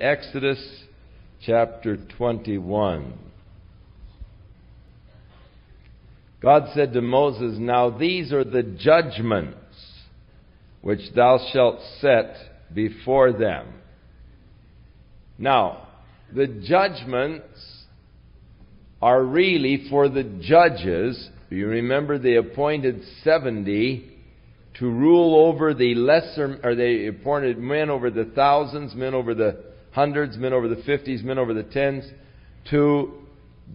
Exodus chapter 21. God said to Moses, Now these are the judgments which thou shalt set before them. Now, the judgments are really for the judges. You remember they appointed 70 to rule over the lesser, or they appointed men over the thousands, men over the hundreds, men over the fifties, men over the tens, to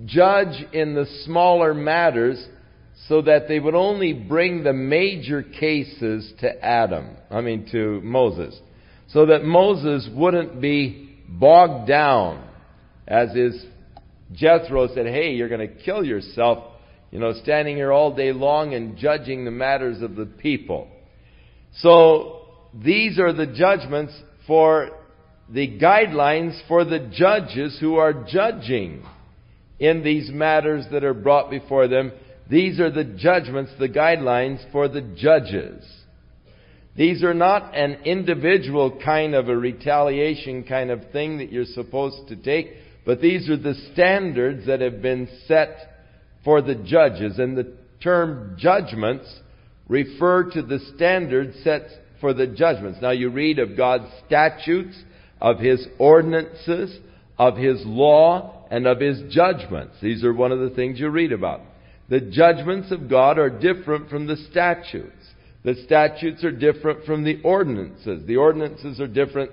judge in the smaller matters so that they would only bring the major cases to Adam, I mean to Moses, so that Moses wouldn't be bogged down as his Jethro said, "Hey, you're going to kill yourself, you know, standing here all day long and judging the matters of the people." So these are the judgments for the guidelines for the judges who are judging in these matters that are brought before them these are the judgments, the guidelines for the judges. These are not an individual kind of a retaliation kind of thing that you're supposed to take, but these are the standards that have been set for the judges. And the term judgments refer to the standards set for the judgments. Now you read of God's statutes, of His ordinances, of His law, and of His judgments. These are one of the things you read about. The judgments of God are different from the statutes. The statutes are different from the ordinances. The ordinances are different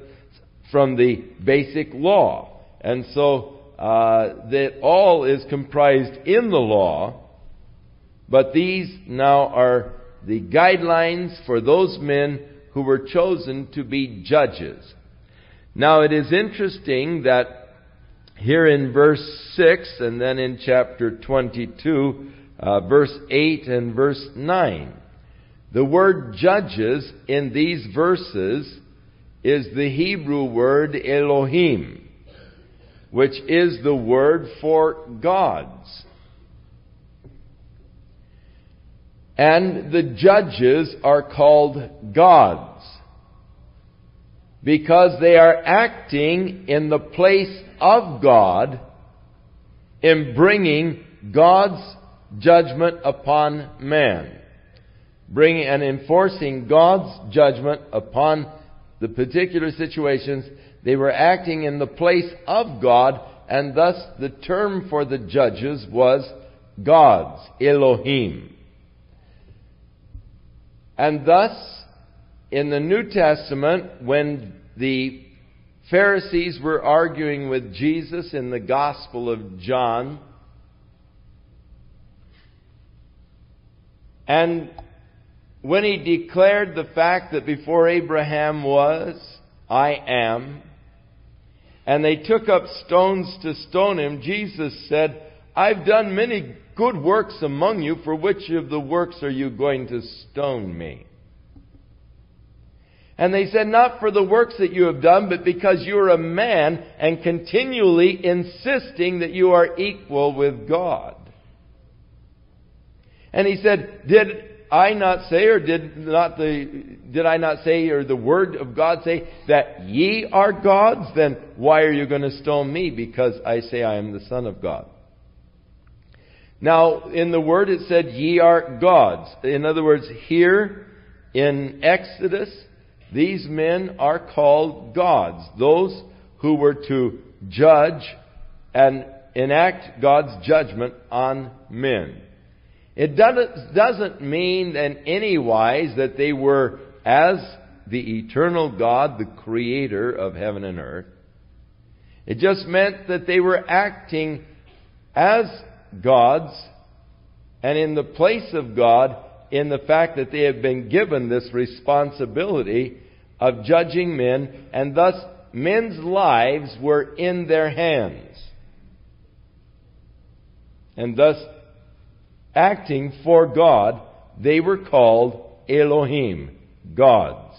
from the basic law. And so uh, that all is comprised in the law, but these now are the guidelines for those men who were chosen to be judges. Now it is interesting that here in verse 6 and then in chapter 22, uh, verse 8 and verse 9. The word judges in these verses is the Hebrew word Elohim, which is the word for gods. And the judges are called gods because they are acting in the place of God in bringing God's judgment upon man. Bringing and enforcing God's judgment upon the particular situations. They were acting in the place of God, and thus the term for the judges was gods, Elohim. And thus, in the New Testament, when the Pharisees were arguing with Jesus in the Gospel of John, And when he declared the fact that before Abraham was, I am, and they took up stones to stone him, Jesus said, I've done many good works among you, for which of the works are you going to stone me? And they said, Not for the works that you have done, but because you are a man and continually insisting that you are equal with God. And he said, Did I not say, or did not the did I not say, or the word of God say that ye are gods? Then why are you going to stone me because I say I am the Son of God? Now, in the word it said, ye are gods. In other words, here in Exodus, these men are called gods. Those who were to judge and enact God's judgment on men. It doesn't mean in any wise that they were as the eternal God, the creator of heaven and earth. It just meant that they were acting as gods and in the place of God in the fact that they had been given this responsibility of judging men and thus men's lives were in their hands. And thus acting for God, they were called Elohim, gods.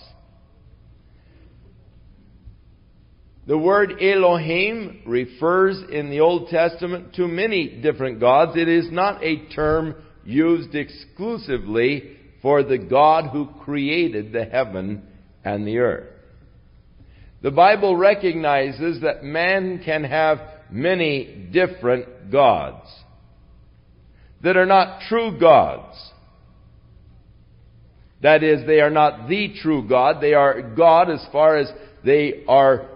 The word Elohim refers in the Old Testament to many different gods. It is not a term used exclusively for the God who created the heaven and the earth. The Bible recognizes that man can have many different gods that are not true gods. That is, they are not the true God. They are God as far as they are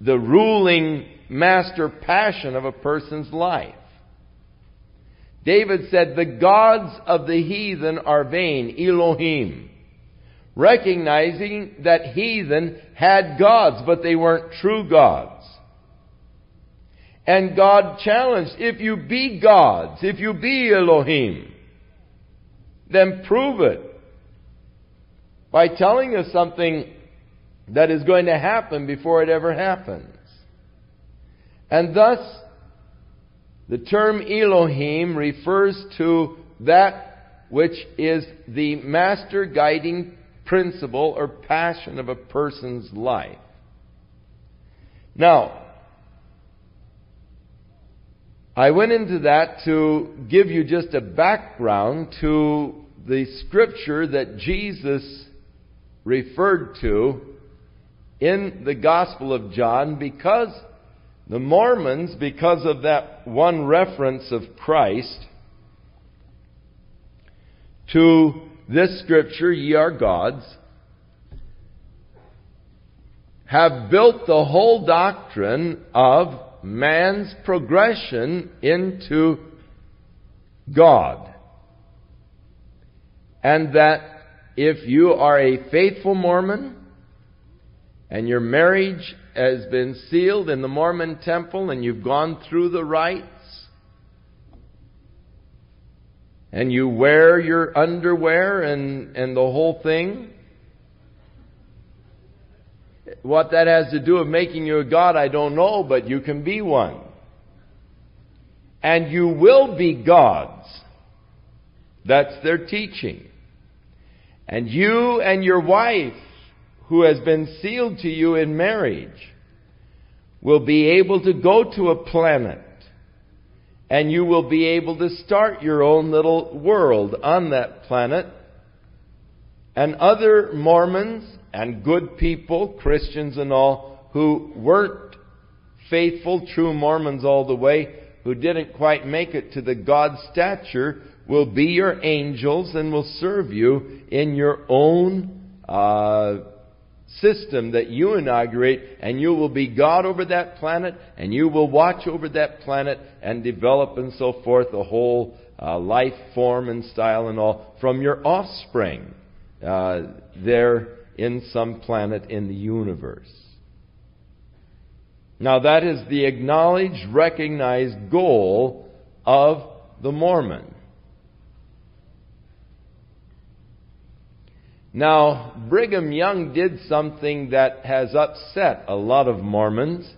the ruling master passion of a person's life. David said, The gods of the heathen are vain, Elohim. Recognizing that heathen had gods, but they weren't true gods. And God challenged, if you be gods, if you be Elohim, then prove it by telling us something that is going to happen before it ever happens. And thus, the term Elohim refers to that which is the master guiding principle or passion of a person's life. Now, I went into that to give you just a background to the scripture that Jesus referred to in the Gospel of John because the Mormons, because of that one reference of Christ to this scripture, ye are gods, have built the whole doctrine of man's progression into God. And that if you are a faithful Mormon, and your marriage has been sealed in the Mormon temple and you've gone through the rites, and you wear your underwear and, and the whole thing, what that has to do with making you a God, I don't know, but you can be one. And you will be gods. That's their teaching. And you and your wife, who has been sealed to you in marriage, will be able to go to a planet. And you will be able to start your own little world on that planet. And other Mormons and good people, Christians and all, who weren't faithful, true Mormons all the way, who didn't quite make it to the God stature, will be your angels and will serve you in your own uh, system that you inaugurate, and you will be God over that planet, and you will watch over that planet and develop and so forth the whole uh, life form and style and all from your offspring. Uh, there in some planet in the universe. Now, that is the acknowledged, recognized goal of the Mormon. Now, Brigham Young did something that has upset a lot of Mormons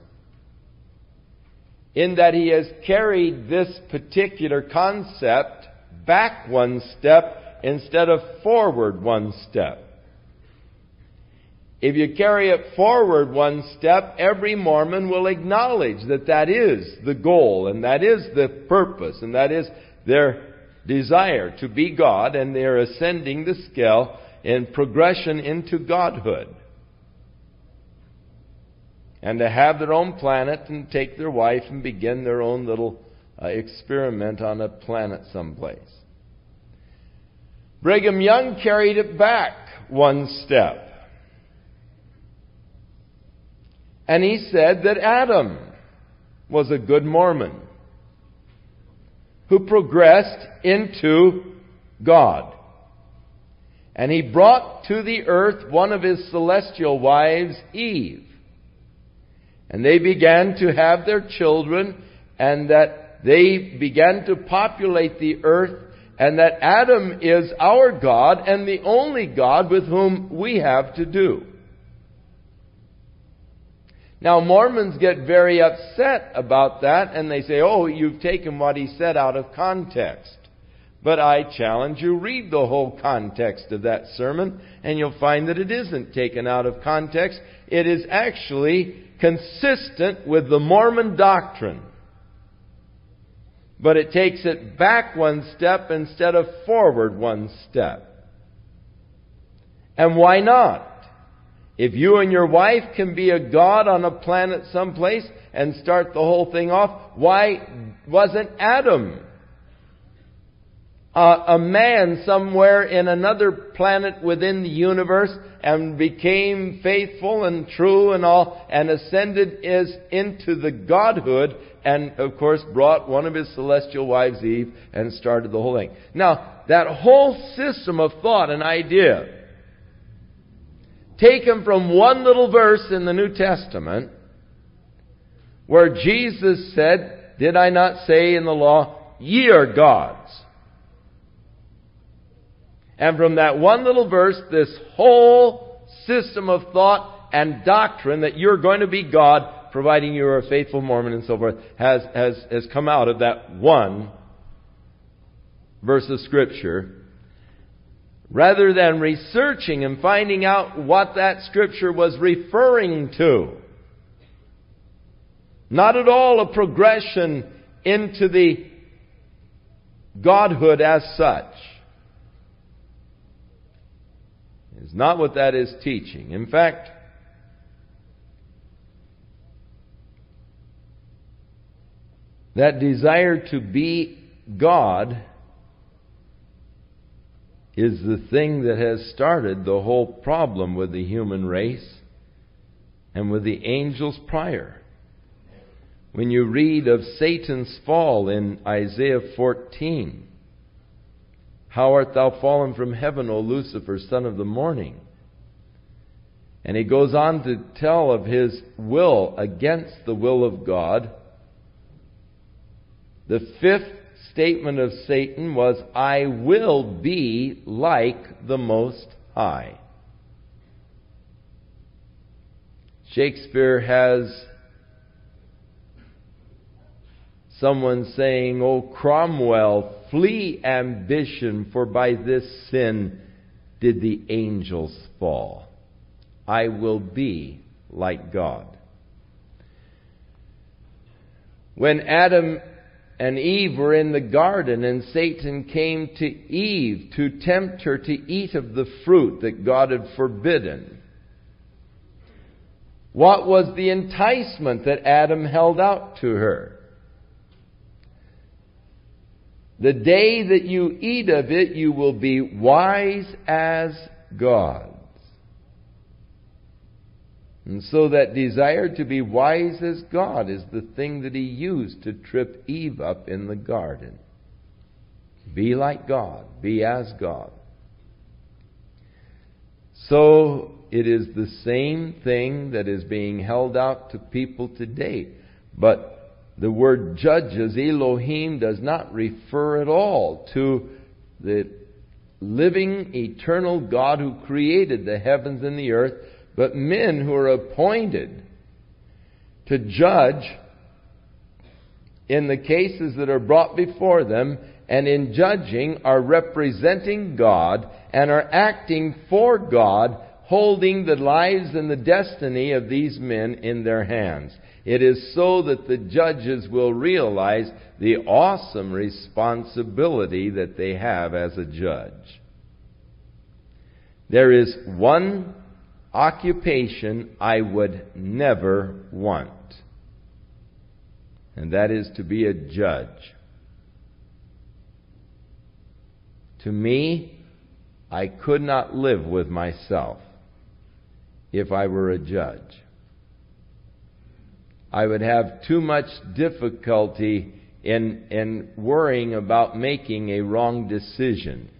in that he has carried this particular concept back one step instead of forward one step. If you carry it forward one step, every Mormon will acknowledge that that is the goal and that is the purpose and that is their desire to be God and they're ascending the scale in progression into godhood. And to have their own planet and take their wife and begin their own little uh, experiment on a planet someplace. Brigham Young carried it back one step. And he said that Adam was a good Mormon who progressed into God. And he brought to the earth one of his celestial wives, Eve. And they began to have their children, and that they began to populate the earth, and that Adam is our God and the only God with whom we have to do. Now, Mormons get very upset about that and they say, oh, you've taken what he said out of context. But I challenge you, read the whole context of that sermon and you'll find that it isn't taken out of context. It is actually consistent with the Mormon doctrine. But it takes it back one step instead of forward one step. And why not? If you and your wife can be a god on a planet someplace and start the whole thing off, why wasn't Adam uh, a man somewhere in another planet within the universe and became faithful and true and all and ascended is into the godhood and of course brought one of his celestial wives Eve and started the whole thing. Now, that whole system of thought and idea taken from one little verse in the New Testament where Jesus said, Did I not say in the law, ye are gods? And from that one little verse, this whole system of thought and doctrine that you're going to be God, providing you are a faithful Mormon and so forth, has, has, has come out of that one verse of Scripture. Rather than researching and finding out what that Scripture was referring to. Not at all a progression into the Godhood as such. Is not what that is teaching. In fact, that desire to be God is the thing that has started the whole problem with the human race and with the angels prior. When you read of Satan's fall in Isaiah 14, how art thou fallen from heaven, O Lucifer, son of the morning? And he goes on to tell of his will against the will of God. The fifth statement of Satan was, I will be like the Most High. Shakespeare has someone saying, O Cromwell, flee ambition, for by this sin did the angels fall. I will be like God. When Adam and Eve were in the garden and Satan came to Eve to tempt her to eat of the fruit that God had forbidden, what was the enticement that Adam held out to her? The day that you eat of it, you will be wise as gods. And so that desire to be wise as God is the thing that he used to trip Eve up in the garden. Be like God. Be as God. So it is the same thing that is being held out to people today. But the word judges, Elohim, does not refer at all to the living, eternal God who created the heavens and the earth, but men who are appointed to judge in the cases that are brought before them, and in judging are representing God and are acting for God, holding the lives and the destiny of these men in their hands. It is so that the judges will realize the awesome responsibility that they have as a judge. There is one occupation I would never want, and that is to be a judge. To me, I could not live with myself if I were a judge. I would have too much difficulty in, in worrying about making a wrong decision,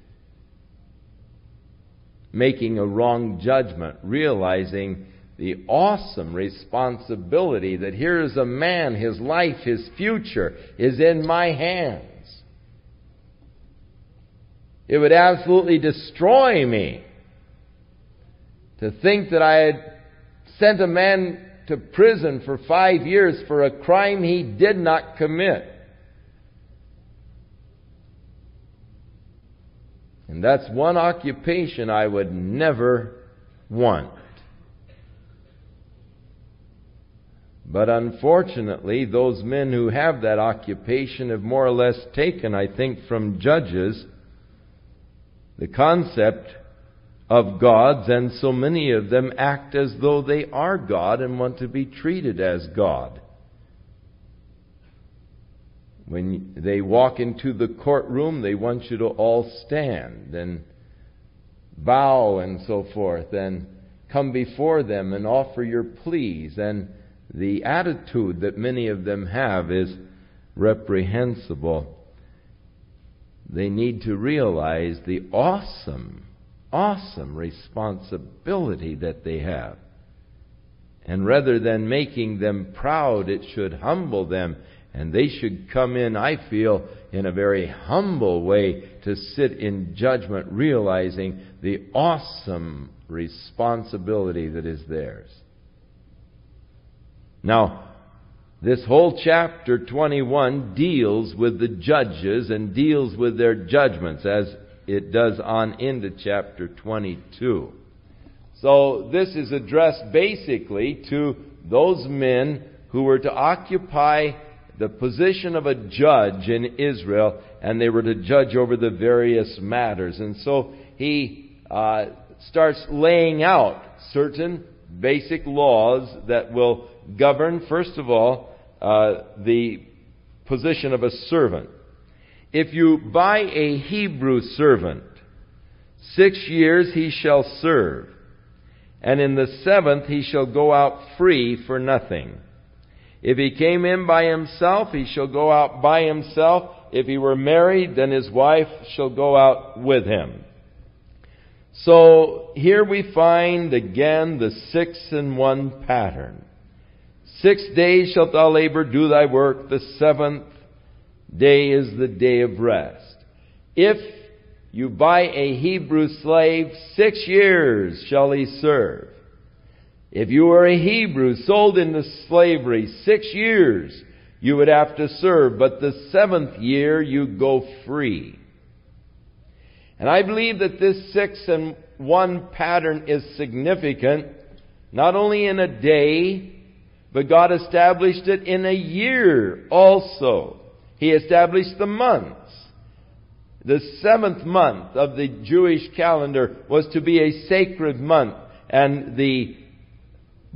making a wrong judgment, realizing the awesome responsibility that here is a man, his life, his future is in my hands. It would absolutely destroy me to think that I had sent a man to prison for five years for a crime he did not commit. And that's one occupation I would never want. But unfortunately, those men who have that occupation have more or less taken, I think, from Judges the concept of gods, and so many of them act as though they are God and want to be treated as God. When they walk into the courtroom, they want you to all stand and bow and so forth, and come before them and offer your pleas. And the attitude that many of them have is reprehensible. They need to realize the awesome awesome responsibility that they have. And rather than making them proud, it should humble them. And they should come in, I feel, in a very humble way to sit in judgment, realizing the awesome responsibility that is theirs. Now, this whole chapter 21 deals with the judges and deals with their judgments, as it does on into chapter 22. So this is addressed basically to those men who were to occupy the position of a judge in Israel, and they were to judge over the various matters. And so he uh, starts laying out certain basic laws that will govern, first of all, uh, the position of a servant. If you buy a Hebrew servant, six years he shall serve, and in the seventh he shall go out free for nothing. If he came in by himself, he shall go out by himself. If he were married, then his wife shall go out with him. So here we find again the six in one pattern. Six days shalt thou labor, do thy work. The seventh day is the day of rest. If you buy a Hebrew slave, six years shall he serve. If you were a Hebrew sold into slavery, six years you would have to serve, but the seventh year you go free. And I believe that this six and one pattern is significant, not only in a day, but God established it in a year also. He established the months. The seventh month of the Jewish calendar was to be a sacred month, and the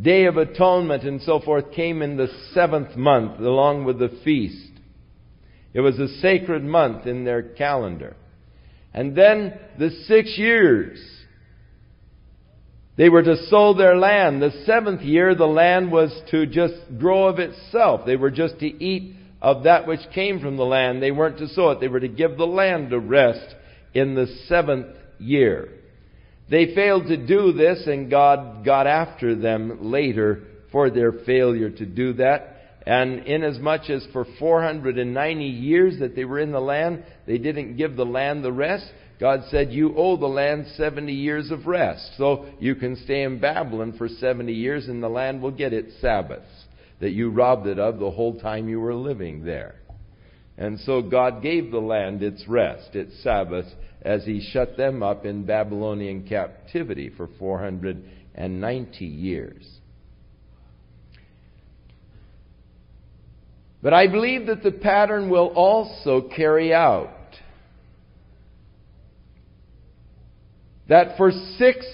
Day of Atonement and so forth came in the seventh month along with the feast. It was a sacred month in their calendar. And then the six years. They were to sow their land. The seventh year, the land was to just grow of itself. They were just to eat of that which came from the land. They weren't to sow it. They were to give the land a rest in the seventh year. They failed to do this, and God got after them later for their failure to do that. And inasmuch as for 490 years that they were in the land, they didn't give the land the rest, God said, You owe the land 70 years of rest. So you can stay in Babylon for 70 years, and the land will get its Sabbaths that you robbed it of the whole time you were living there. And so God gave the land its rest, its Sabbath, as He shut them up in Babylonian captivity for 490 years. But I believe that the pattern will also carry out that for six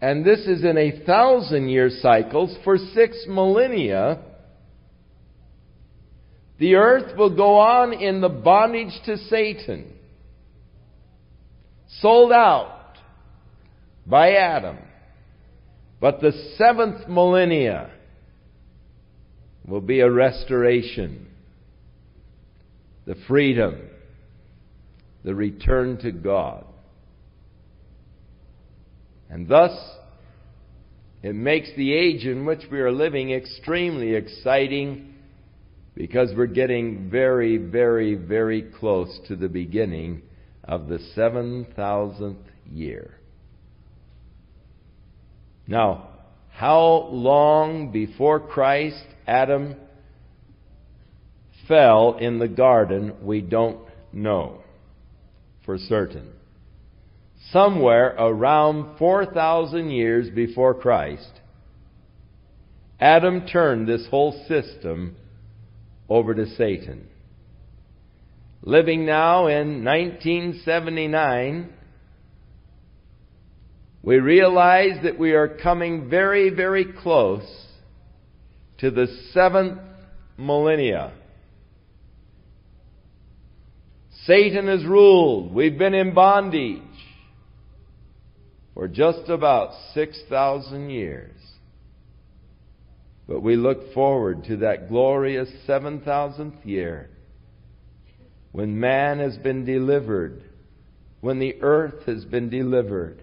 and this is in a thousand year cycles, for six millennia, the earth will go on in the bondage to Satan, sold out by Adam. But the seventh millennia will be a restoration, the freedom, the return to God. And thus, it makes the age in which we are living extremely exciting because we're getting very, very, very close to the beginning of the 7,000th year. Now, how long before Christ Adam fell in the garden, we don't know for certain somewhere around 4,000 years before Christ, Adam turned this whole system over to Satan. Living now in 1979, we realize that we are coming very, very close to the seventh millennia. Satan has ruled. We've been in bondage for just about 6,000 years. But we look forward to that glorious 7,000th year when man has been delivered, when the earth has been delivered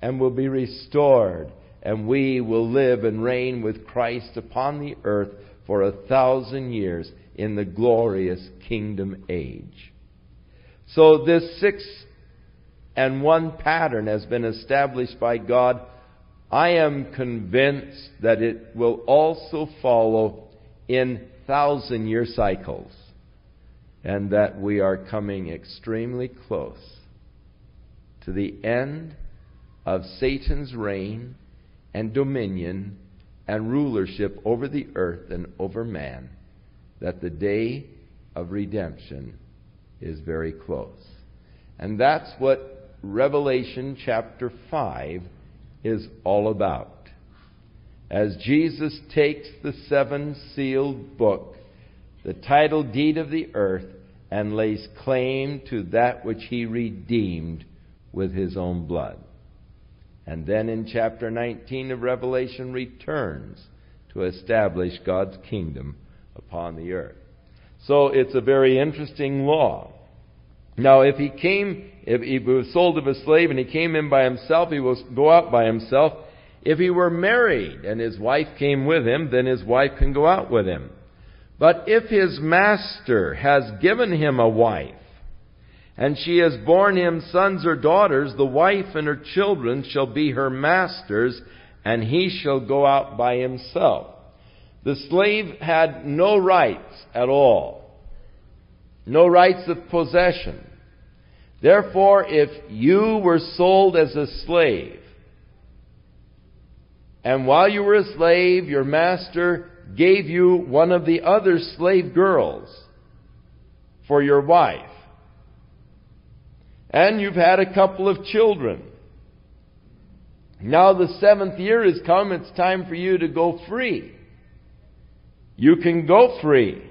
and will be restored, and we will live and reign with Christ upon the earth for a thousand years in the glorious kingdom age. So this six and one pattern has been established by God I am convinced that it will also follow in thousand year cycles and that we are coming extremely close to the end of Satan's reign and dominion and rulership over the earth and over man, that the day of redemption is very close. And that's what Revelation chapter 5 is all about. As Jesus takes the seven sealed book, the title deed of the earth, and lays claim to that which he redeemed with his own blood. And then in chapter 19 of Revelation returns to establish God's kingdom upon the earth. So it's a very interesting law. Now, if he came, if he was sold of a slave and he came in by himself, he will go out by himself. If he were married and his wife came with him, then his wife can go out with him. But if his master has given him a wife, and she has borne him sons or daughters, the wife and her children shall be her masters, and he shall go out by himself. The slave had no rights at all no rights of possession. Therefore, if you were sold as a slave, and while you were a slave, your master gave you one of the other slave girls for your wife, and you've had a couple of children. Now the seventh year has come, it's time for you to go free. You can go free.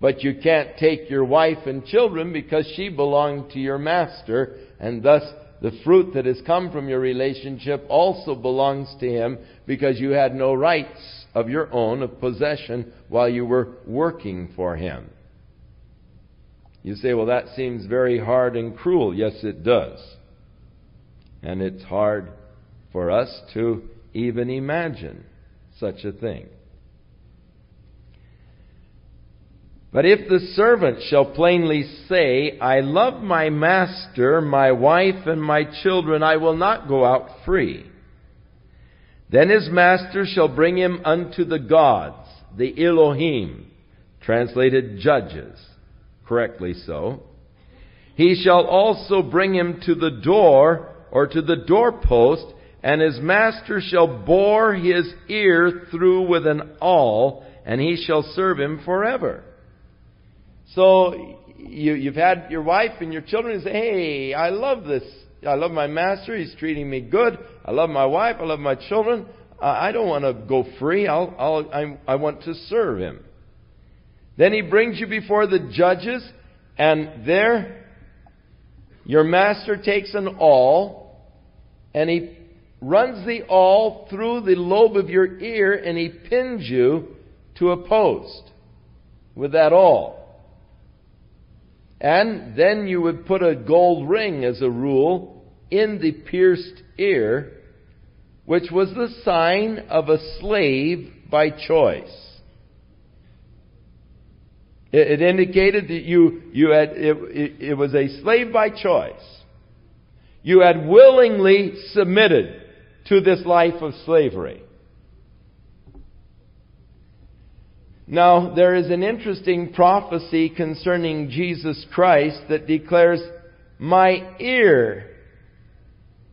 But you can't take your wife and children because she belonged to your master, and thus the fruit that has come from your relationship also belongs to him because you had no rights of your own of possession while you were working for him. You say, well, that seems very hard and cruel. Yes, it does. And it's hard for us to even imagine such a thing. But if the servant shall plainly say, I love my master, my wife, and my children, I will not go out free. Then his master shall bring him unto the gods, the Elohim, translated judges, correctly so. He shall also bring him to the door, or to the doorpost, and his master shall bore his ear through with an awl, and he shall serve him forever. So you, you've had your wife and your children say, hey, I love this. I love my master. He's treating me good. I love my wife. I love my children. I don't want to go free. I'll, I'll, I, I want to serve him. Then he brings you before the judges, and there your master takes an awl, and he runs the awl through the lobe of your ear, and he pins you to a post with that awl. And then you would put a gold ring as a rule in the pierced ear, which was the sign of a slave by choice. It, indicated that you, you had, it, it, it was a slave by choice. You had willingly submitted to this life of slavery. Now, there is an interesting prophecy concerning Jesus Christ that declares, My ear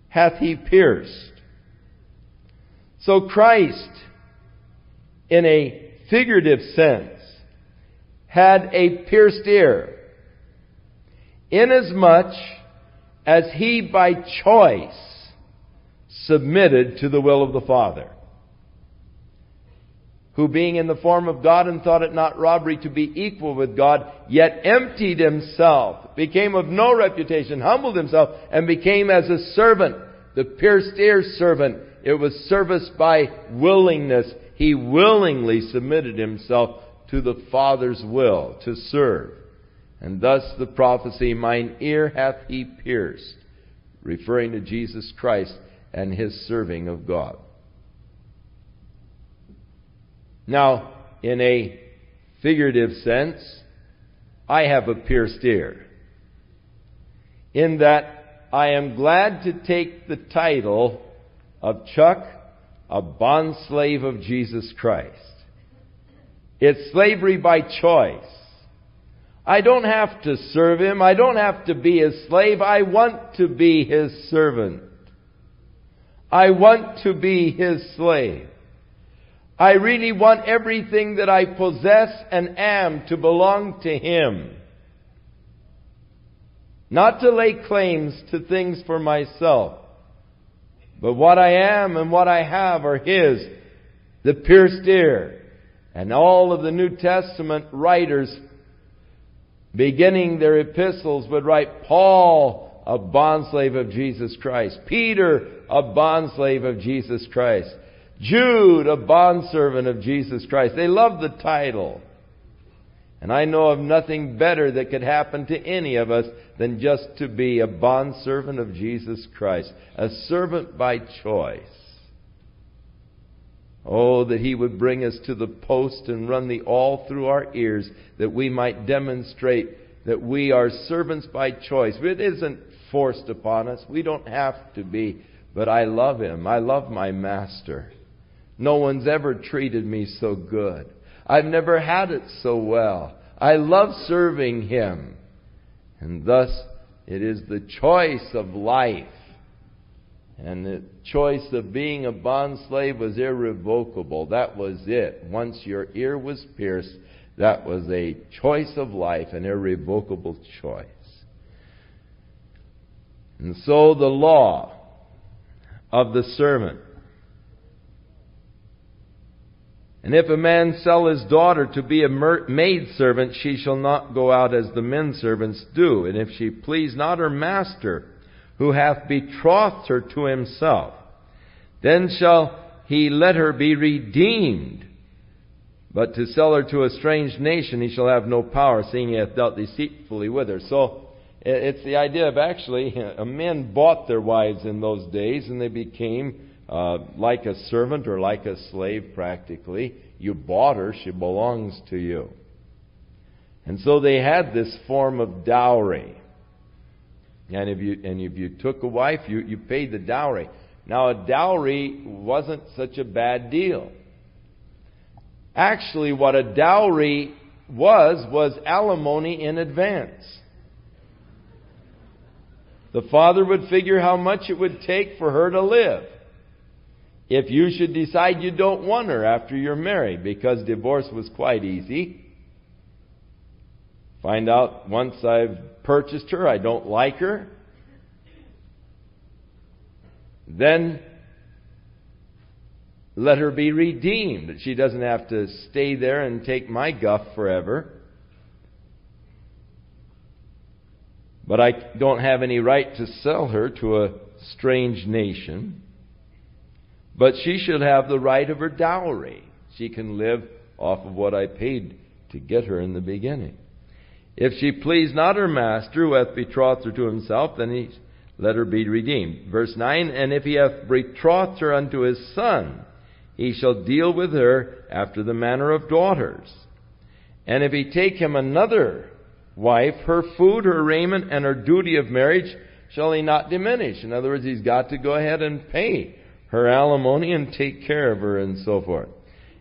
hath he pierced. So Christ, in a figurative sense, had a pierced ear, inasmuch as he by choice submitted to the will of the Father. Who being in the form of God and thought it not robbery to be equal with God, yet emptied himself, became of no reputation, humbled himself, and became as a servant, the pierced ear servant. It was service by willingness. He willingly submitted himself to the Father's will to serve. And thus the prophecy, Mine ear hath he pierced, referring to Jesus Christ and his serving of God. Now, in a figurative sense, I have a pierced ear. In that I am glad to take the title of Chuck, a bondslave of Jesus Christ. It's slavery by choice. I don't have to serve him. I don't have to be his slave. I want to be his servant. I want to be his slave. I really want everything that I possess and am to belong to him. Not to lay claims to things for myself, but what I am and what I have are his. The pierced ear, and all of the New Testament writers, beginning their epistles, would write Paul, a bondslave of Jesus Christ, Peter, a bondslave of Jesus Christ, Jude, a bondservant of Jesus Christ. They love the title. And I know of nothing better that could happen to any of us than just to be a bondservant of Jesus Christ, a servant by choice. Oh, that He would bring us to the post and run the awl through our ears that we might demonstrate that we are servants by choice. It isn't forced upon us. We don't have to be. But I love Him. I love my Master. No one's ever treated me so good. I've never had it so well. I love serving Him. And thus, it is the choice of life and the choice of being a bond slave was irrevocable. That was it. Once your ear was pierced, that was a choice of life, an irrevocable choice. And so the law of the servant. And if a man sell his daughter to be a maid servant, she shall not go out as the men servants do. And if she please not her master, who hath betrothed her to himself. Then shall he let her be redeemed. But to sell her to a strange nation he shall have no power, seeing he hath dealt deceitfully with her. So it's the idea of actually men bought their wives in those days, and they became uh, like a servant or like a slave practically. You bought her; she belongs to you. And so they had this form of dowry. And if you, and if you took a wife, you, you paid the dowry. Now, a dowry wasn't such a bad deal. Actually, what a dowry was, was alimony in advance. The father would figure how much it would take for her to live. If you should decide you don't want her after you're married, because divorce was quite easy, Find out once I've purchased her, I don't like her. Then let her be redeemed. She doesn't have to stay there and take my guff forever. But I don't have any right to sell her to a strange nation. But she should have the right of her dowry. She can live off of what I paid to get her in the beginning. If she please not her master, who hath betrothed her to himself, then he let her be redeemed. Verse 9, And if he hath betrothed her unto his son, he shall deal with her after the manner of daughters. And if he take him another wife, her food, her raiment, and her duty of marriage shall he not diminish. In other words, he's got to go ahead and pay her alimony and take care of her and so forth.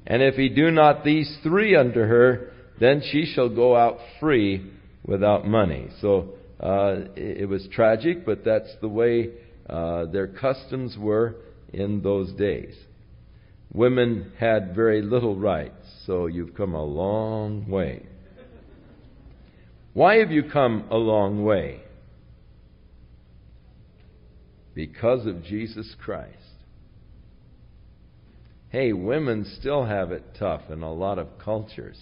And if he do not these three unto her, then she shall go out free without money. So uh, it was tragic, but that's the way uh, their customs were in those days. Women had very little rights, so you've come a long way. Why have you come a long way? because of Jesus Christ. Hey, women still have it tough in a lot of cultures.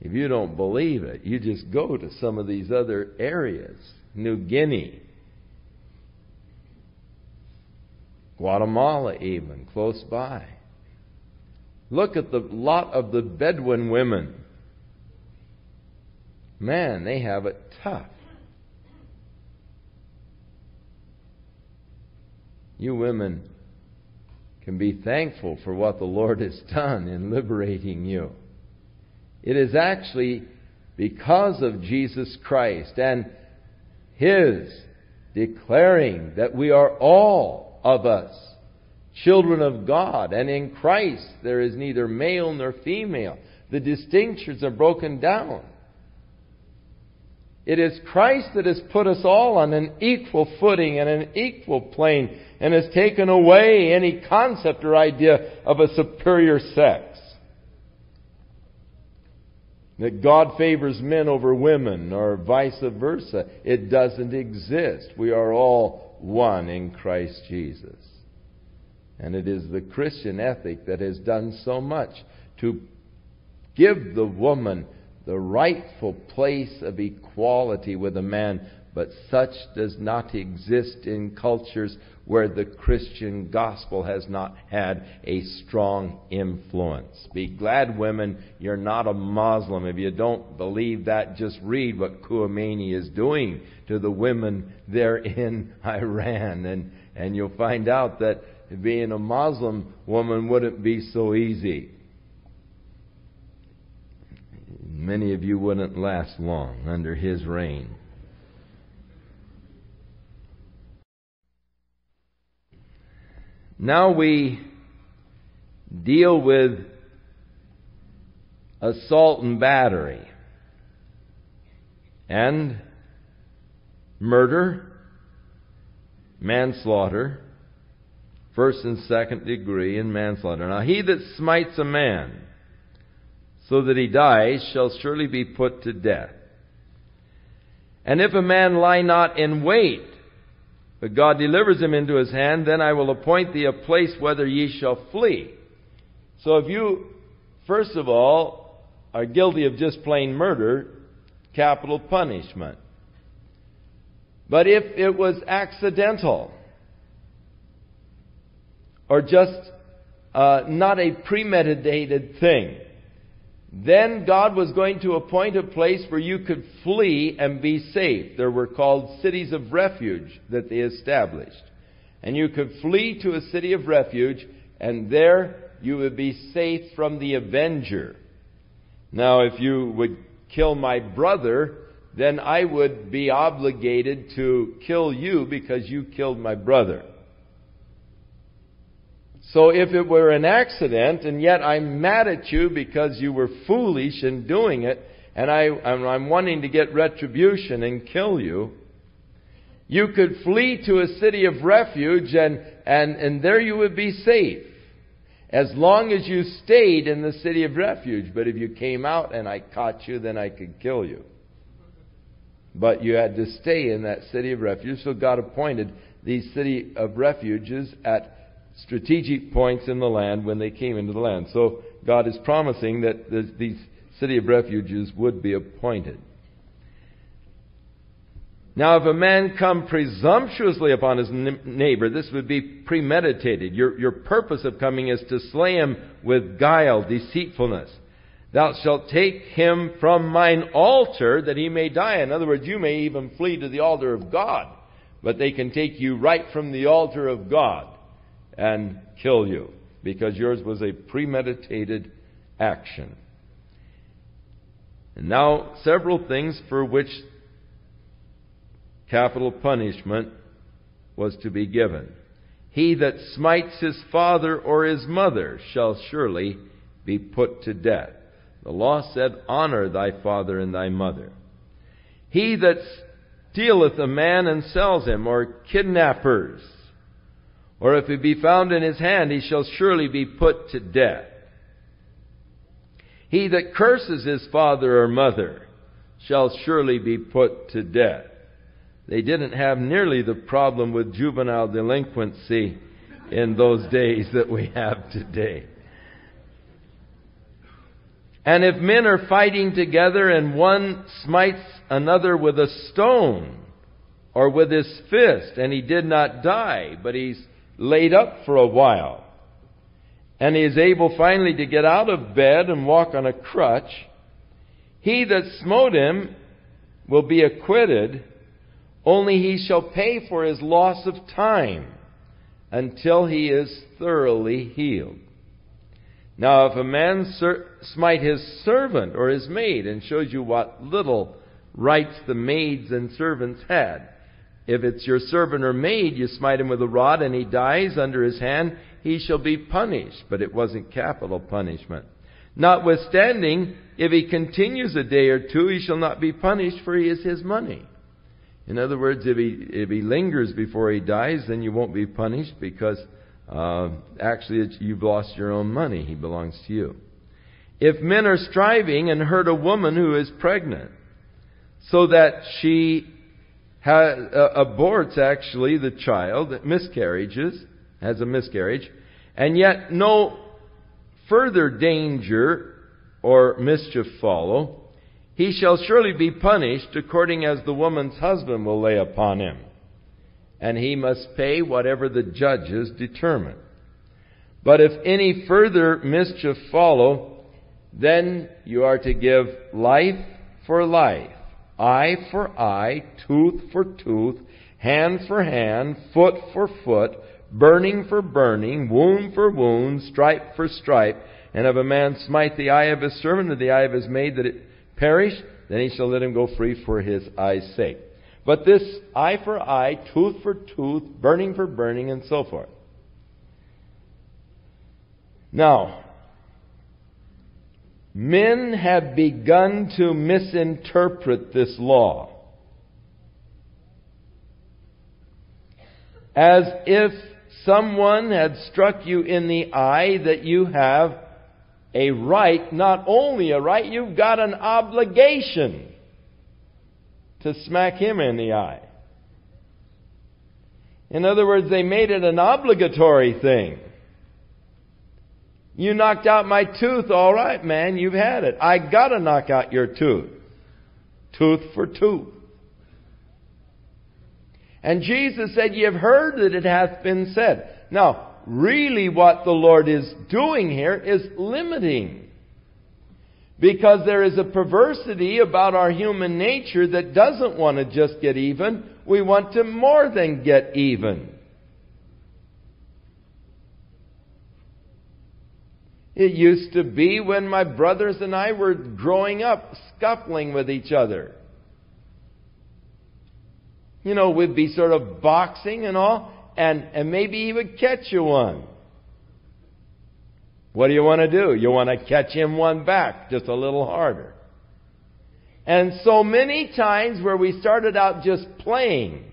If you don't believe it, you just go to some of these other areas. New Guinea, Guatemala, even, close by. Look at the lot of the Bedouin women. Man, they have it tough. You women can be thankful for what the Lord has done in liberating you. It is actually because of Jesus Christ and His declaring that we are all of us children of God, and in Christ there is neither male nor female. The distinctions are broken down. It is Christ that has put us all on an equal footing and an equal plane and has taken away any concept or idea of a superior sex. That God favors men over women or vice versa. It doesn't exist. We are all one in Christ Jesus. And it is the Christian ethic that has done so much to give the woman the rightful place of equality with a man, but such does not exist in cultures where the Christian gospel has not had a strong influence. Be glad, women, you're not a Muslim. If you don't believe that, just read what Khomeini is doing to the women there in Iran, and, and you'll find out that being a Muslim woman wouldn't be so easy. Many of you wouldn't last long under his reign. Now we deal with assault and battery and murder, manslaughter, first and second degree in manslaughter. Now he that smites a man so that he dies shall surely be put to death. And if a man lie not in wait, but God delivers him into his hand, then I will appoint thee a place whither ye shall flee. So if you, first of all, are guilty of just plain murder, capital punishment. But if it was accidental, or just uh, not a premeditated thing, then God was going to appoint a place where you could flee and be safe. There were called cities of refuge that they established. And you could flee to a city of refuge, and there you would be safe from the avenger. Now, if you would kill my brother, then I would be obligated to kill you because you killed my brother. So if it were an accident, and yet I'm mad at you because you were foolish in doing it, and I, I'm wanting to get retribution and kill you, you could flee to a city of refuge and, and, and there you would be safe. As long as you stayed in the city of refuge. But if you came out and I caught you, then I could kill you. But you had to stay in that city of refuge. So God appointed these city of refuges at strategic points in the land when they came into the land. So God is promising that these city of refuges would be appointed. Now, if a man come presumptuously upon his neighbor, this would be premeditated. Your, your purpose of coming is to slay him with guile, deceitfulness. Thou shalt take him from mine altar that he may die. In other words, you may even flee to the altar of God, but they can take you right from the altar of God and kill you because yours was a premeditated action. And now, several things for which capital punishment was to be given. He that smites his father or his mother shall surely be put to death. The law said, Honor thy father and thy mother. He that stealeth a man and sells him, or kidnappers, or if he be found in his hand, he shall surely be put to death. He that curses his father or mother shall surely be put to death. they didn't have nearly the problem with juvenile delinquency in those days that we have today. And if men are fighting together and one smites another with a stone or with his fist and he did not die, but he's laid up for a while, and he is able finally to get out of bed and walk on a crutch, he that smote him will be acquitted, only he shall pay for his loss of time until he is thoroughly healed. Now, if a man ser- smite his servant or his maid, and shows you what little rights the maids and servants had, if it's your servant or maid, you smite him with a rod and he dies under his hand, he shall be punished. But it wasn't capital punishment. Notwithstanding, if he continues a day or two, he shall not be punished, for he is his money. In other words, if he, if he lingers before he dies, then you won't be punished because uh, actually you've lost your own money. He belongs to you. If men are striving and hurt a woman who is pregnant, so that she ha- uh, aborts actually the child, miscarriages, has a miscarriage, and yet no further danger or mischief follow, he shall surely be punished according as the woman's husband will lay upon him. And he must pay whatever the judges determine. But if any further mischief follow, then you are to give life for life, eye for eye, tooth for tooth, hand for hand, foot for foot, burning for burning, wound for wound, stripe for stripe. And if a man smite the eye of his servant or the eye of his maid that it perish, then he shall let him go free for his eye's sake. But this eye for eye, tooth for tooth, burning for burning, and so forth. Now, men have begun to misinterpret this law as if someone had struck you in the eye that you have a right, not only a right, you've got an obligation to smack him in the eye. In other words, they made it an obligatory thing. You knocked out my tooth, all right, man, you've had it. I gotta knock out your tooth. Tooth for tooth. And Jesus said, Ye have heard that it hath been said. Now, really what the Lord is doing here is limiting. Because there is a perversity about our human nature that doesn't want to just get even. We want to more than get even. It used to be when my brothers and I were growing up, scuffling with each other. You know, we'd be sort of boxing and all, and, and maybe he would catch you one. What do you want to do? You want to catch him one back, just a little harder. And so many times where we started out just playing,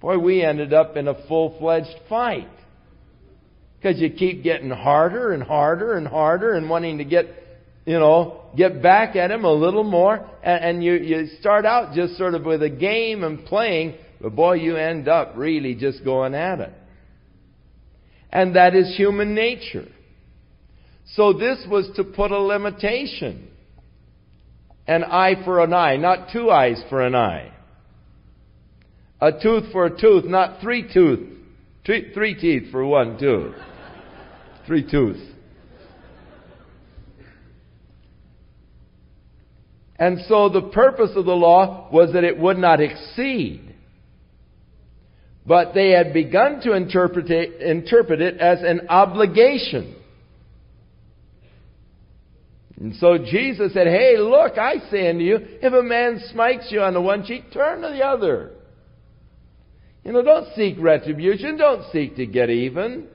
boy, we ended up in a full-fledged fight. Because you keep getting harder and harder and harder and wanting to get, you know, get back at him a little more. And, and you, you start out just sort of with a game and playing, but boy, you end up really just going at it. And that is human nature. So this was to put a limitation. An eye for an eye, not two eyes for an eye. A tooth for a tooth, not three tooth, three, three teeth for one tooth. Three. And so the purpose of the law was that it would not exceed. But they had begun to interpret it, interpret it as an obligation. And so Jesus said, Hey, look, I say unto you, if a man smites you on the one cheek, turn to the other. You know, don't seek retribution, don't seek to get even.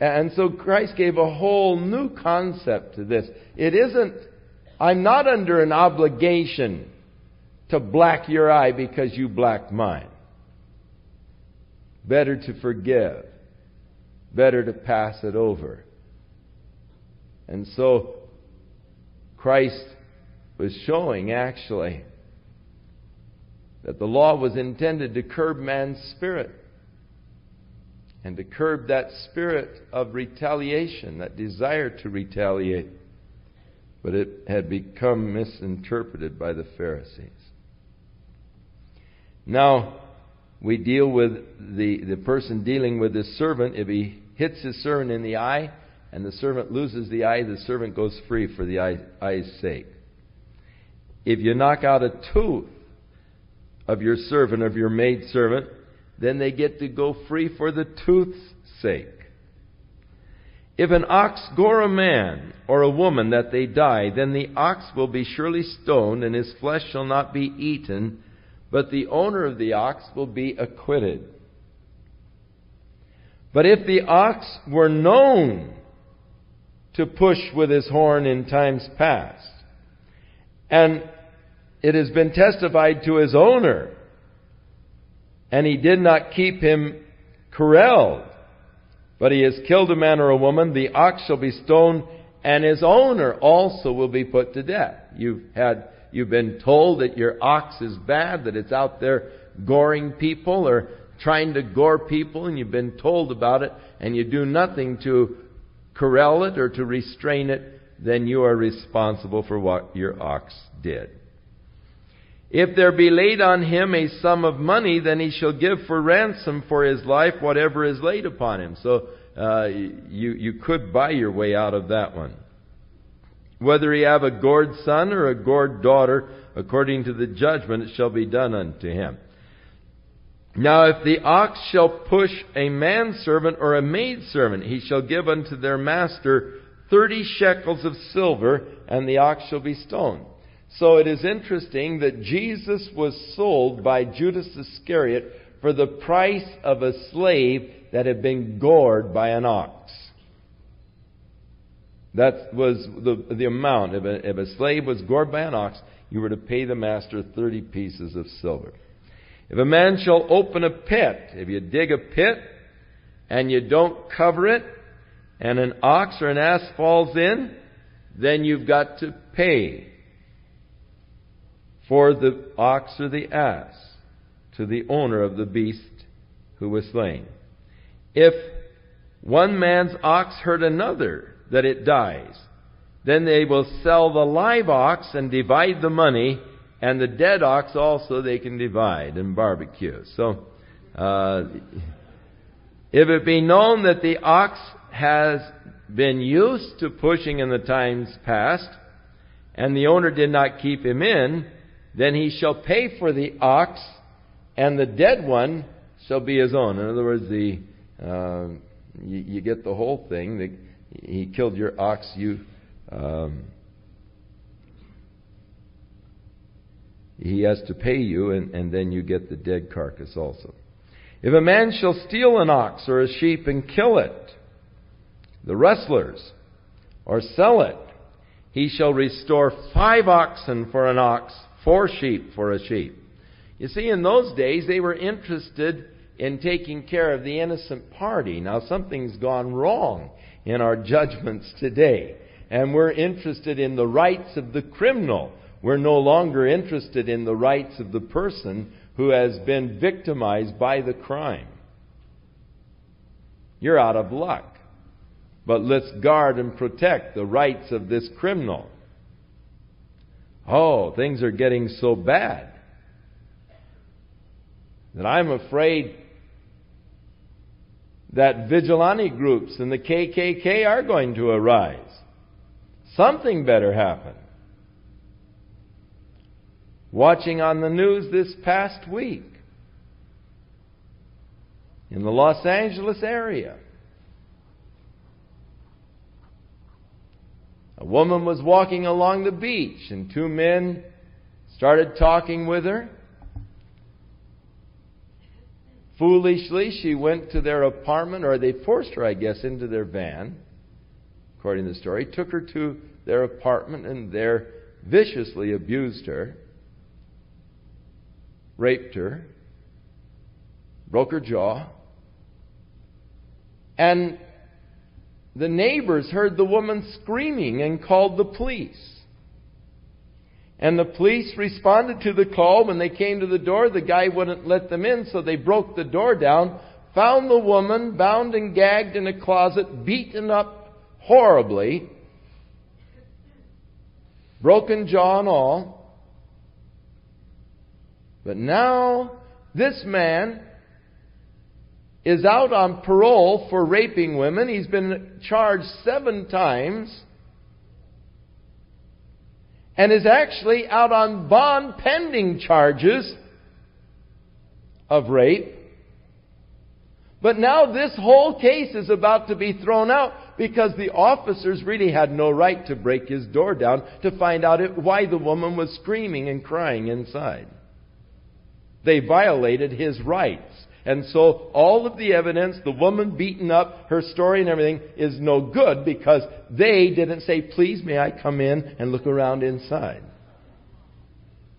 And so Christ gave a whole new concept to this. It isn't I'm not under an obligation to black your eye because you blacked mine. Better to forgive. Better to pass it over. And so Christ was showing actually that the law was intended to curb man's spirit and to curb that spirit of retaliation, that desire to retaliate. But it had become misinterpreted by the Pharisees. Now, we deal with the, the person dealing with the servant. If he hits his servant in the eye and the servant loses the eye, the servant goes free for the eye, eye's sake. If you knock out a tooth of your servant, of your maid servant, then they get to go free for the tooth's sake. If an ox gore a man or a woman that they die, then the ox will be surely stoned, and his flesh shall not be eaten, but the owner of the ox will be acquitted. But if the ox were known to push with his horn in times past, and it has been testified to his owner, and he did not keep him corralled, but he has killed a man or a woman, the ox shall be stoned, and his owner also will be put to death. You've had, you've been told that your ox is bad, that it's out there goring people or trying to gore people, and you've been told about it, and you do nothing to corral it or to restrain it, then you are responsible for what your ox did. If there be laid on him a sum of money, then he shall give for ransom for his life whatever is laid upon him. So uh, you you could buy your way out of that one. Whether he have a gored son or a gored daughter, according to the judgment, it shall be done unto him. Now, if the ox shall push a manservant or a maidservant, he shall give unto their master thirty shekels of silver, and the ox shall be stoned. So it is interesting that Jesus was sold by Judas Iscariot for the price of a slave that had been gored by an ox. That was the, the amount. If a, if a slave was gored by an ox, you were to pay the master 30 pieces of silver. If a man shall open a pit, if you dig a pit and you don't cover it, and an ox or an ass falls in, then you've got to pay for the ox or the ass to the owner of the beast who was slain. If one man's ox hurt another, that it dies, then they will sell the live ox and divide the money, and the dead ox also they can divide and barbecue. So, uh, if it be known that the ox has been used to pushing in the times past, and the owner did not keep him in, then he shall pay for the ox, and the dead one shall be his own. In other words, the uh, you, you, get the whole thing. The, he killed your ox. You um, he has to pay you, and, and then you get the dead carcass also. If a man shall steal an ox or a sheep and kill it, the rustlers, or sell it, he shall restore five oxen for an ox four sheep for a sheep. You see, in those days, they were interested in taking care of the innocent party. Now, something's gone wrong in our judgments today, and we're interested in the rights of the criminal. We're no longer interested in the rights of the person who has been victimized by the crime. You're out of luck. But let's guard and protect the rights of this criminal. Oh, things are getting so bad that I'm afraid that vigilante groups and the KKK are going to arise. Something better happen. Watching on the news this past week in the Los Angeles area, A woman was walking along the beach, and two men started talking with her. Foolishly, she went to their apartment, or they forced her, I guess, into their van, according to the story, took her to their apartment, and there viciously abused her, raped her, broke her jaw, and the neighbors heard the woman screaming and called the police. And the police responded to the call. When they came to the door, the guy wouldn't let them in, so they broke the door down, found the woman bound and gagged in a closet, beaten up horribly, broken jaw and all. But now, this man is out on parole for raping women. He's been charged seven times and is actually out on bond pending charges of rape. But now this whole case is about to be thrown out because the officers really had no right to break his door down to find out why the woman was screaming and crying inside. They violated his rights. And so all of the evidence, the woman beaten up, her story and everything is no good because they didn't say, please may I come in and look around inside.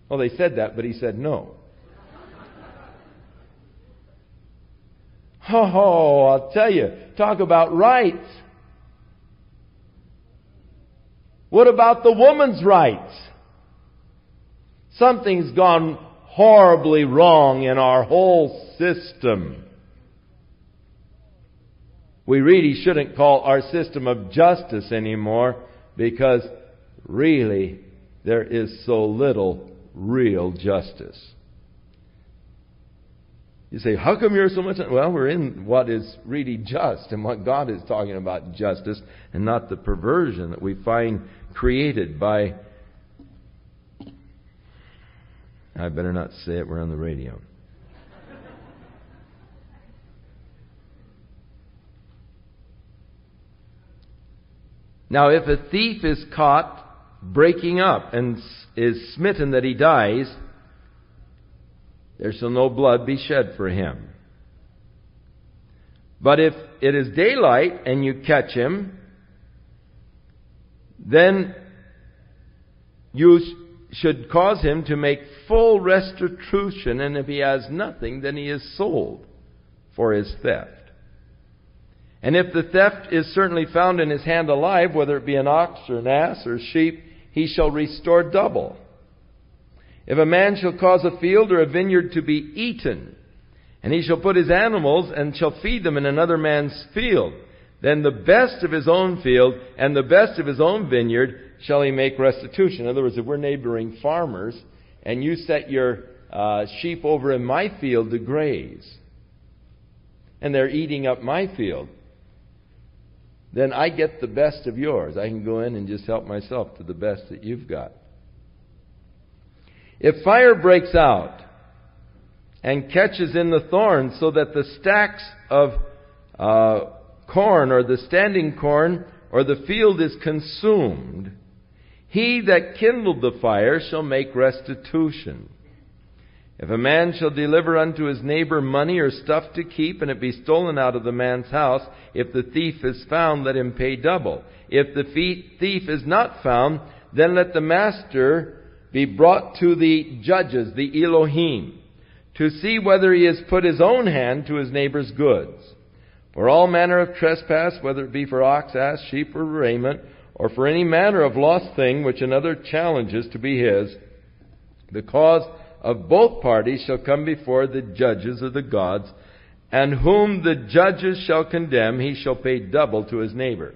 Well, they said that, but he said no. Oh, I'll tell you, talk about rights. What about the woman's rights? Something's gone horribly wrong in our whole system. We really shouldn't call our system of justice anymore because really there is so little real justice. You say, how come you're so much? Well, we're in what is really just and what God is talking about justice and not the perversion that we find created by I better not say it, we're on the radio. Now, if a thief is caught breaking up and is smitten that he dies, there shall no blood be shed for him. But if it is daylight and you catch him, then you should cause him to make full restitution, and if he has nothing, then he is sold for his theft. And if the theft is certainly found in his hand alive, whether it be an ox or an ass or sheep, he shall restore double. If a man shall cause a field or a vineyard to be eaten, and he shall put his animals and shall feed them in another man's field, then the best of his own field and the best of his own vineyard shall he make restitution. In other words, if we're neighboring farmers and you set your uh, sheep over in my field to graze, and they're eating up my field, then I get the best of yours. I can go in and just help myself to the best that you've got. If fire breaks out and catches in the thorns so that the stacks of uh, corn or the standing corn or the field is consumed, he that kindled the fire shall make restitution. If a man shall deliver unto his neighbor money or stuff to keep, and it be stolen out of the man's house, if the thief is found, let him pay double. If the thief is not found, then let the master be brought to the judges, the Elohim, to see whether he has put his own hand to his neighbor's goods. For all manner of trespass, whether it be for ox, ass, sheep, or raiment, or for any manner of lost thing which another challenges to be his, the cause of both parties shall come before the judges of the gods, and whom the judges shall condemn, he shall pay double to his neighbor.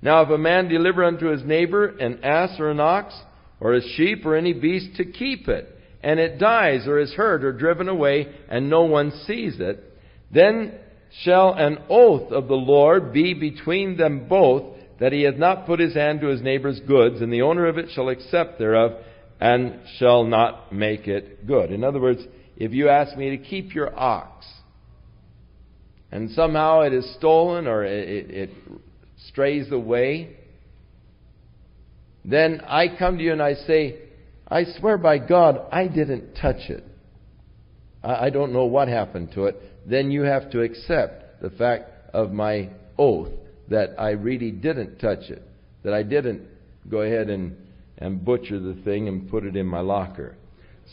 Now if a man deliver unto his neighbor an ass or an ox, or a sheep or any beast to keep it, and it dies or is hurt or driven away, and no one sees it, then shall an oath of the Lord be between them both, that he hath not put his hand to his neighbor's goods, and the owner of it shall accept thereof, and shall not make it good. In other words, if you ask me to keep your ox, and somehow it is stolen or it, it, strays away, then I come to you and I say, I swear by God, I didn't touch it. I, I don't know what happened to it. Then you have to accept the fact of my oath that I really didn't touch it, that I didn't go ahead and, and butcher the thing and put it in my locker.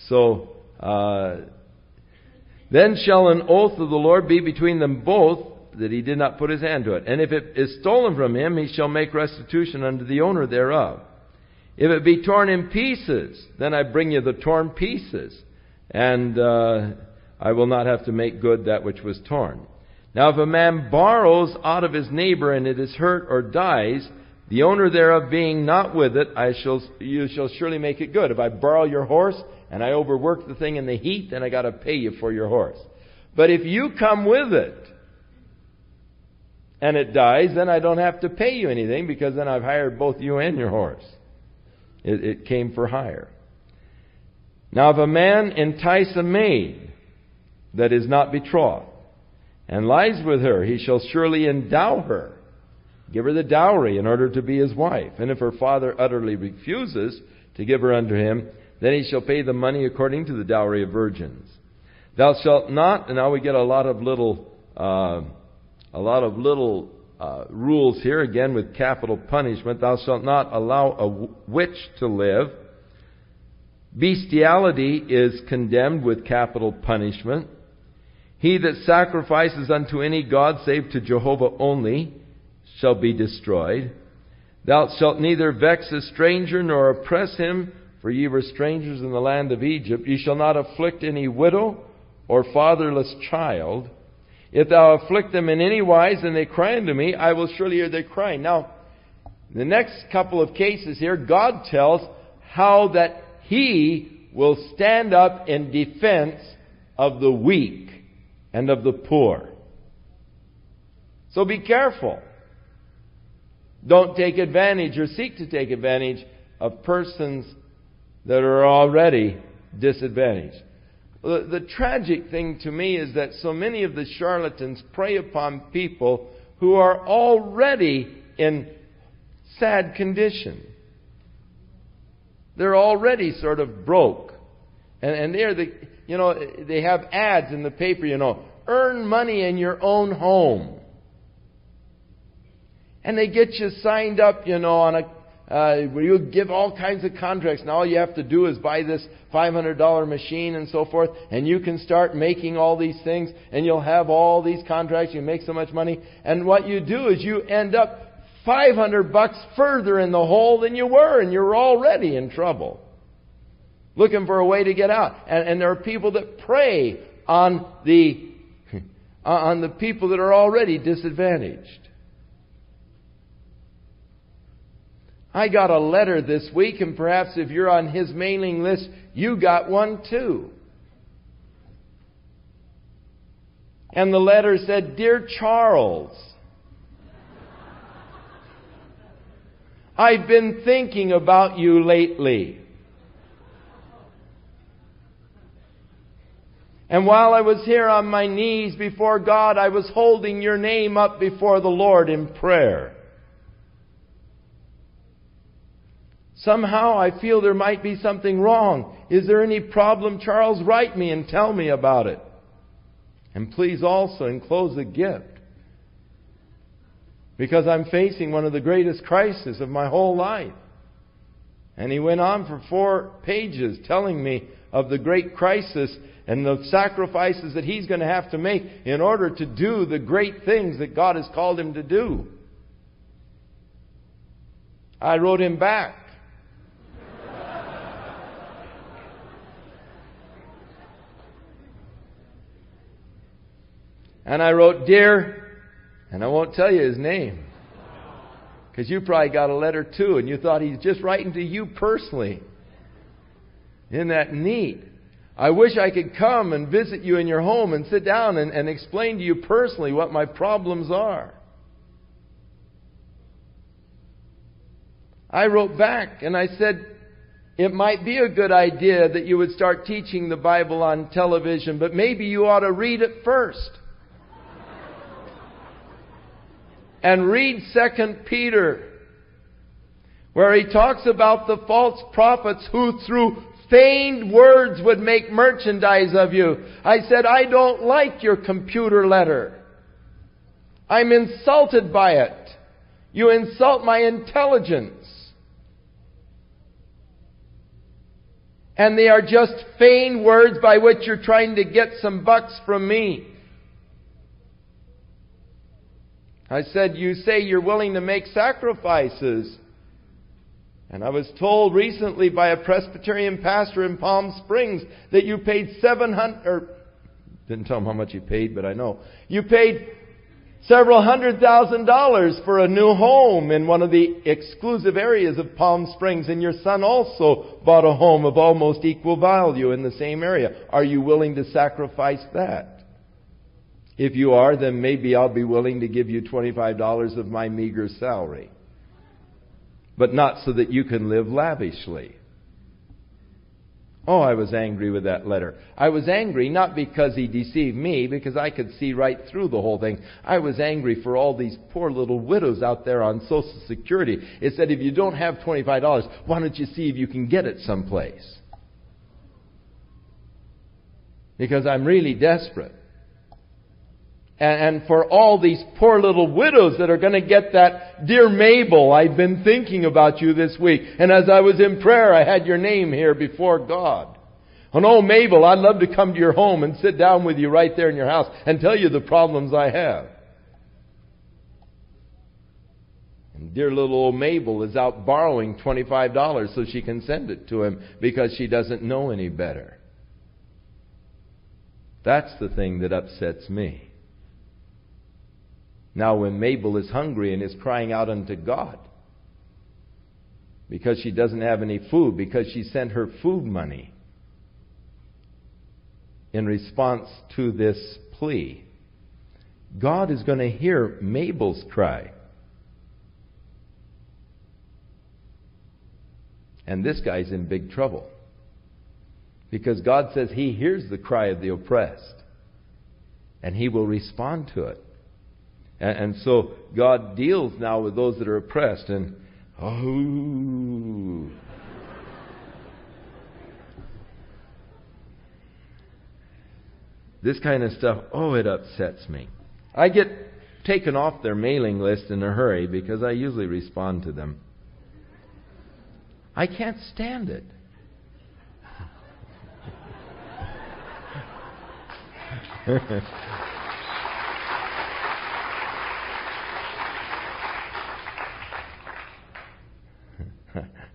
So, uh, then shall an oath of the Lord be between them both that he did not put his hand to it. And if it is stolen from him, he shall make restitution unto the owner thereof. If it be torn in pieces, then I bring you the torn pieces, and uh, I will not have to make good that which was torn. Now, if a man borrows out of his neighbor and it is hurt or dies, the owner thereof being not with it, I shall, you shall surely make it good. If I borrow your horse and I overwork the thing in the heat, then I got to pay you for your horse. But if you come with it and it dies, then I don't have to pay you anything because then I've hired both you and your horse. It, it came for hire. Now, if a man entice a maid that is not betrothed and lies with her, he shall surely endow her, give her the dowry in order to be his wife. And if her father utterly refuses to give her unto him, then he shall pay the money according to the dowry of virgins. Thou shalt not, and now we get a lot of little, uh, a lot of little uh, rules here, again with capital punishment. Thou shalt not allow a witch to live. Bestiality is condemned with capital punishment. He that sacrifices unto any god save to Jehovah only shall be destroyed. Thou shalt neither vex a stranger nor oppress him, for ye were strangers in the land of Egypt. Ye shall not afflict any widow or fatherless child. If thou afflict them in any wise and they cry unto me, I will surely hear their cry. Now, the next couple of cases here, God tells how that He will stand up in defense of the weak and of the poor. So be careful. Don't take advantage or seek to take advantage of persons that are already disadvantaged. The, the tragic thing to me is that so many of the charlatans prey upon people who are already in sad condition. They're already sort of broke. And, and they're the, you know, they have ads in the paper, you know, earn money in your own home. And they get you signed up, you know, on a uh, where you give all kinds of contracts, and all you have to do is buy this $500 machine and so forth, and you can start making all these things, and you'll have all these contracts, you make so much money, and what you do is you end up 500 bucks further in the hole than you were, and you're already in trouble. Looking for a way to get out. And, and there are people that prey on the, on the people that are already disadvantaged. I got a letter this week, and perhaps if you're on his mailing list, you got one too. And the letter said, Dear Charles, I've been thinking about you lately. And while I was here on my knees before God, I was holding your name up before the Lord in prayer. Somehow I feel there might be something wrong. Is there any problem? Charles, write me and tell me about it. And please also enclose a gift. Because I'm facing one of the greatest crises of my whole life. And he went on for four pages telling me of the great crisis and the sacrifices that he's going to have to make in order to do the great things that God has called him to do. I wrote him back. And I wrote, Dear, and I won't tell you his name. Because you probably got a letter too, and you thought he's just writing to you personally. Isn't that neat? I wish I could come and visit you in your home and sit down and, and explain to you personally what my problems are. I wrote back and I said, it might be a good idea that you would start teaching the Bible on television, but maybe you ought to read it first. and read 2 Peter, where he talks about the false prophets who through feigned words would make merchandise of you. I said, I don't like your computer letter. I'm insulted by it. You insult my intelligence. And they are just feigned words by which you're trying to get some bucks from me. I said, You say you're willing to make sacrifices. And I was told recently by a Presbyterian pastor in Palm Springs that you paid 700, or didn't tell him how much you paid, but I know. You paid several hundred thousand dollars for a new home in one of the exclusive areas of Palm Springs, and your son also bought a home of almost equal value in the same area. Are you willing to sacrifice that? If you are, then maybe I'll be willing to give you $25 of my meager salary. But not so that you can live lavishly. Oh, I was angry with that letter. I was angry not because he deceived me, because I could see right through the whole thing. I was angry for all these poor little widows out there on Social Security. It said, if you don't have $25, why don't you see if you can get it someplace? Because I'm really desperate and, and for all these poor little widows that are going to get that, dear Mabel, I've been thinking about you this week. And as I was in prayer, I had your name here before God. And oh, Mabel, I'd love to come to your home and sit down with you right there in your house and tell you the problems I have. And dear little old Mabel is out borrowing $25 so she can send it to him because she doesn't know any better. That's the thing that upsets me. Now, when Mabel is hungry and is crying out unto God because she doesn't have any food, because she sent her food money in response to this plea, God is going to hear Mabel's cry. And this guy's in big trouble. Because God says He hears the cry of the oppressed. And He will respond to it. And, and so God deals now with those that are oppressed. And, oh. this kind of stuff, oh, it upsets me. I get taken off their mailing list in a hurry because I usually respond to them. I can't stand it.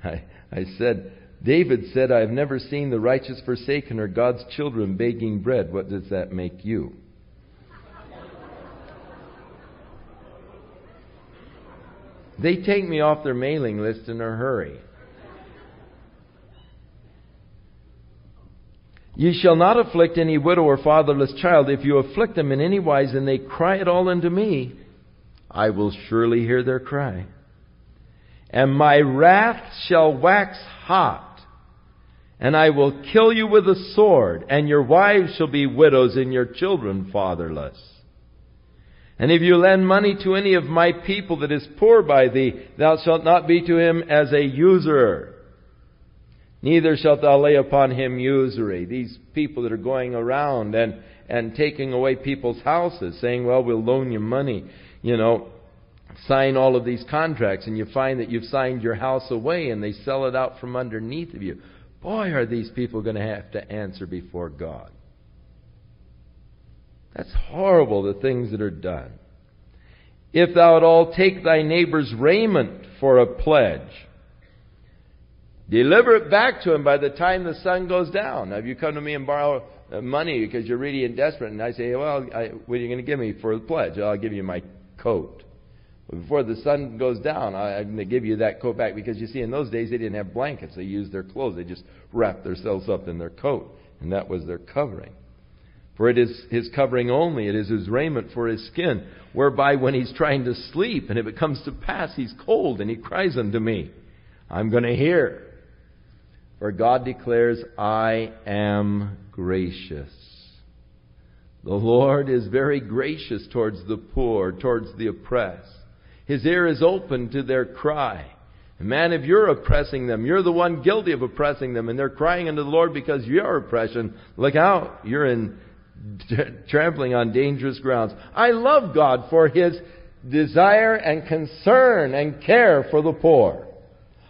I, I said, David said, I have never seen the righteous forsaken or God's children begging bread. What does that make you? They take me off their mailing list in a hurry. Ye shall not afflict any widow or fatherless child. If you afflict them in any wise and they cry it all unto me, I will surely hear their cry and my wrath shall wax hot, and I will kill you with a sword, and your wives shall be widows, and your children fatherless. And if you lend money to any of my people that is poor by thee, thou shalt not be to him as a usurer. Neither shalt thou lay upon him usury. These people that are going around and, and taking away people's houses, saying, well, we'll loan you money. You know, sign all of these contracts and you find that you've signed your house away and they sell it out from underneath of you. Boy, are these people going to have to answer before God. That's horrible, the things that are done. If thou at all take thy neighbor's raiment for a pledge, deliver it back to him by the time the sun goes down. Now, if you come to me and borrow uh, money because you're really in desperate, and I say, well, I, what are you going to give me for the pledge? I'll give you my coat. Before the sun goes down, I, am going to give you that coat back because you see, in those days they didn't have blankets. They used their clothes. They just wrapped themselves up in their coat, and that was their covering. For it is his covering only, it is his raiment for his skin, whereby when he's trying to sleep, and if it comes to pass he's cold, and he cries unto me, I'm going to hear. For God declares, I am gracious. The Lord is very gracious towards the poor, towards the oppressed. His ear is open to their cry. Man, if you're oppressing them, you're the one guilty of oppressing them, and they're crying unto the Lord because your oppression, look out. You're in trampling on dangerous grounds. I love God for His desire and concern and care for the poor.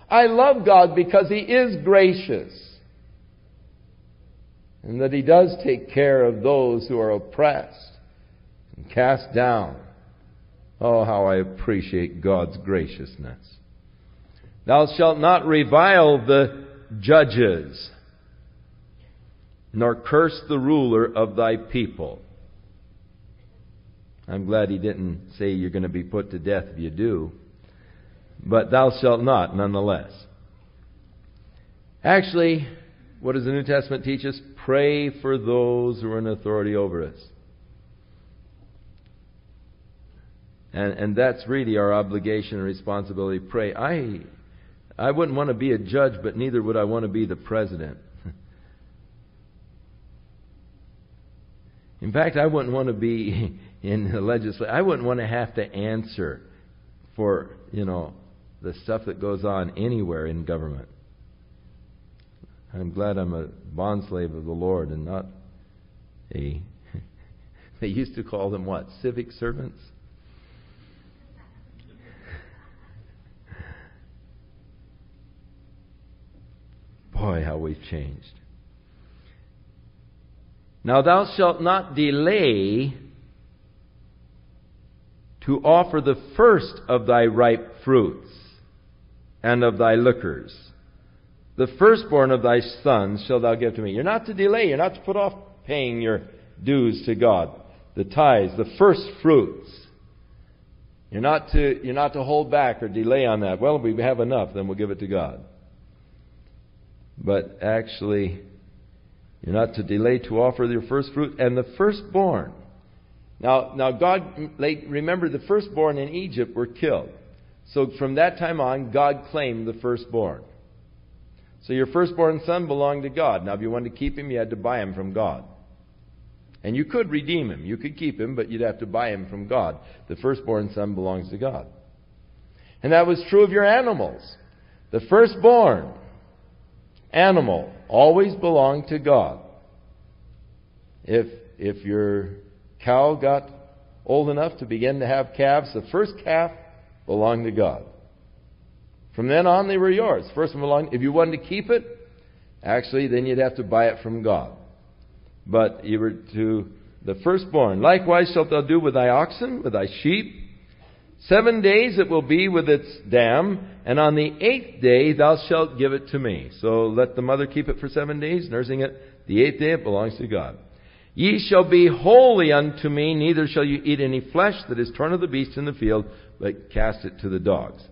I love God because He is gracious. And that He does take care of those who are oppressed and cast down Oh, how I appreciate God's graciousness. Thou shalt not revile the judges, nor curse the ruler of thy people. I'm glad he didn't say you're going to be put to death if you do. But thou shalt not, nonetheless. Actually, what does the New Testament teach us? Pray for those who are in authority over us. And, and that's really our obligation and responsibility. Pray. I, I wouldn't want to be a judge, but neither would I want to be the president. In fact, I wouldn't want to be in the legislature. I wouldn't want to have to answer for, you know, the stuff that goes on anywhere in government. I'm glad I'm a bondslave of the Lord and not a. they used to call them what? Civic servants? Boy, how we've changed. Now thou shalt not delay to offer the first of thy ripe fruits and of thy liquors. The firstborn of thy sons shalt thou give to me. You're not to delay. You're not to put off paying your dues to God. The tithes, the first fruits. You're not to, you're not to hold back or delay on that. Well, if we have enough, then we'll give it to God. But actually, you're not to delay to offer your first fruit and the firstborn. Now, now God, remember the firstborn in Egypt were killed. So from that time on, God claimed the firstborn. So your firstborn son belonged to God. Now, if you wanted to keep him, you had to buy him from God. And you could redeem him. You could keep him, but you'd have to buy him from God. The firstborn son belongs to God. And that was true of your animals. The firstborn animal always belonged to God. If, if your cow got old enough to begin to have calves, the first calf belonged to God. From then on, they were yours. First one belonged. If you wanted to keep it, actually, then you'd have to buy it from God. But you were to the firstborn. Likewise shalt thou do with thy oxen, with thy sheep. Seven days it will be with its dam, and on the eighth day thou shalt give it to me. So let the mother keep it for seven days, nursing it. The eighth day it belongs to God. Ye shall be holy unto me, neither shall you eat any flesh that is torn of the beasts in the field, but cast it to the dogs.